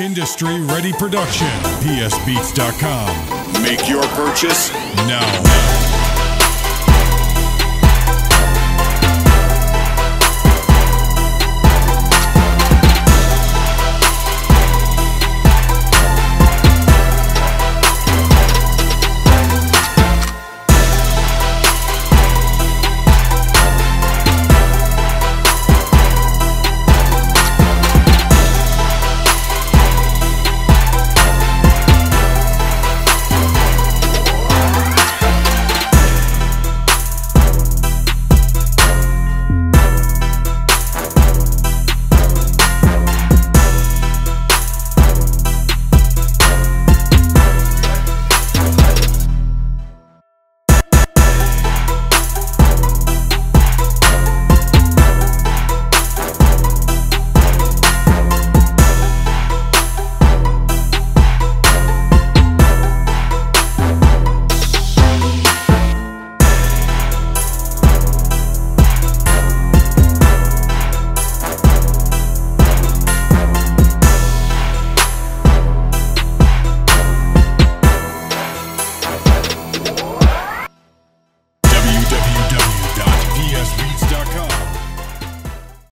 Industry ready production. PSBeats.com. Make your purchase now.